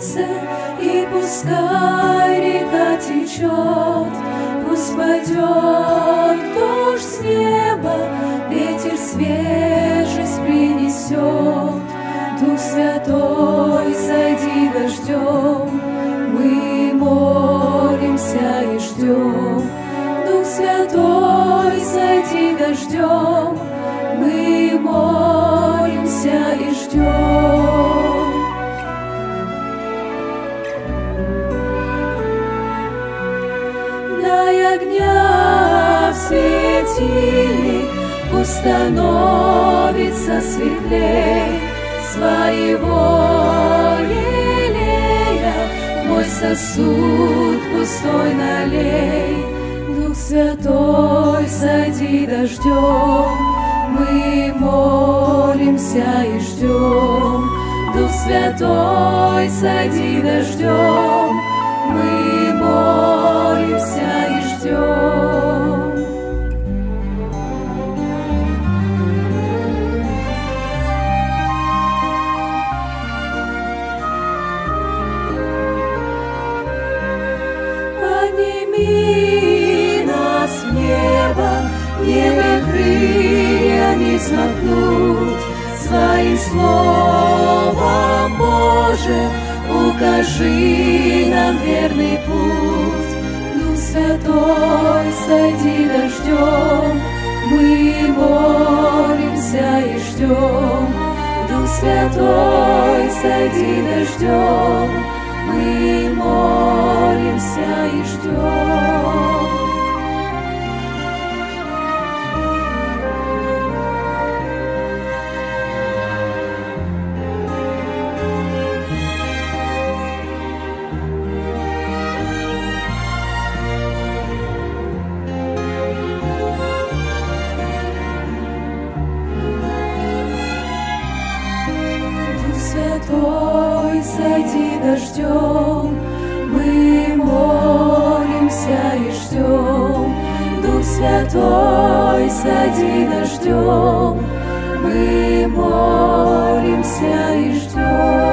сердце, и пускай река течет, пусть пойдет дождь с неба, ветер свежесть принесет. Дух Святой, сойди дождем, мы молимся и ждем. Дух Святой, сойди дождем, мы молимся и ждем. Огня в светильник, пусть становится светлей своего елея, мой сосуд пустой налей. Дух Святой, сойди дождем, мы молимся и ждем. Дух Святой, сойди дождем, мы молимся взмахнуть, Своим словом, Боже, укажи нам верный путь. Дух Святой, сойди дождем, мы молимся и ждем. Дух Святой, сойди дождем, мы молимся Святой, сойди дождем, мы молимся и ждем. Дух Святой, сойди дождем, мы молимся и ждем.